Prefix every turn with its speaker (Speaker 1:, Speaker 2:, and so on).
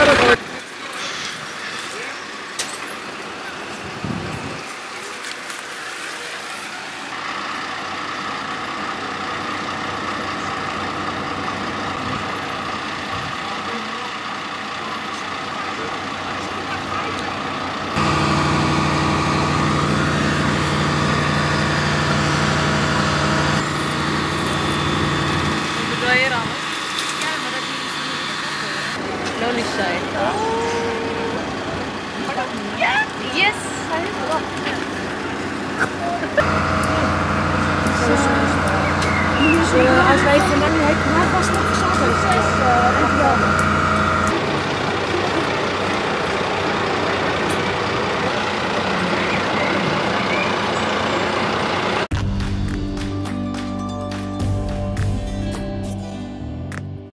Speaker 1: Incredible. Lollies zijn. Yes! Hij is er.
Speaker 2: Dus, eh, als wij hem het maar vast nog